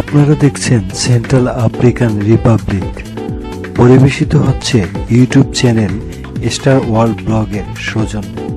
আপনারা দেখছেন central African Republic পরিবেশিত হচ্ছে ইউটিউব চ্যানেল স্টার ওয়ার্ল্ড ব্লগের সৌজন্যে।